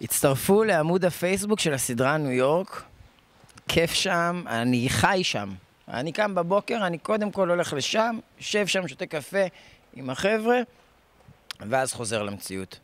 הצטרפו לעמוד הפייסבוק של הסדרה ניו יורק. כיף שם, אני חי שם. אני קם בבוקר, אני קודם כל הולך לשם, יושב שם, שותה קפה עם החבר'ה, ואז חוזר למציאות.